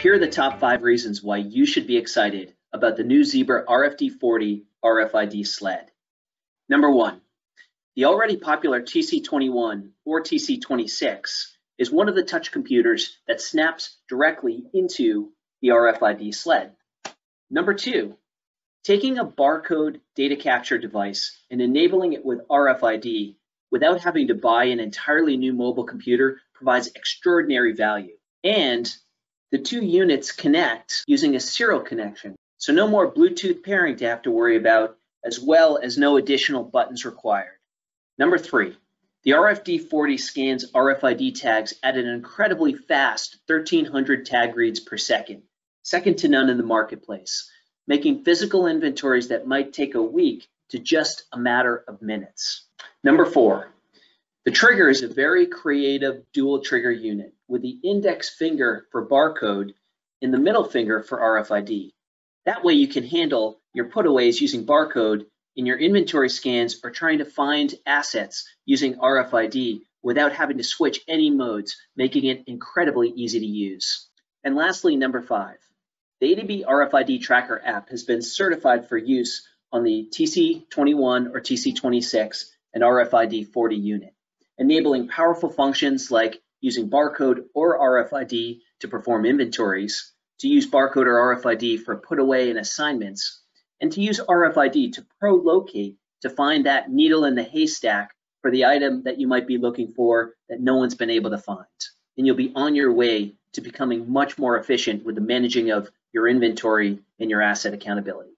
Here are the top five reasons why you should be excited about the new Zebra RFD40 RFID sled. Number one, the already popular TC21 or TC26 is one of the touch computers that snaps directly into the RFID sled. Number two, taking a barcode data capture device and enabling it with RFID without having to buy an entirely new mobile computer provides extraordinary value. And the two units connect using a serial connection, so no more Bluetooth pairing to have to worry about, as well as no additional buttons required. Number three, the RFD40 scans RFID tags at an incredibly fast 1300 tag reads per second, second to none in the marketplace, making physical inventories that might take a week to just a matter of minutes. Number four, the trigger is a very creative dual trigger unit with the index finger for barcode and the middle finger for RFID. That way you can handle your putaways using barcode in your inventory scans or trying to find assets using RFID without having to switch any modes, making it incredibly easy to use. And lastly, number five, the A2B RFID Tracker app has been certified for use on the TC21 or TC26 and RFID 40 unit, enabling powerful functions like using barcode or RFID to perform inventories, to use barcode or RFID for put away and assignments, and to use RFID to pro-locate to find that needle in the haystack for the item that you might be looking for that no one's been able to find. And you'll be on your way to becoming much more efficient with the managing of your inventory and your asset accountability.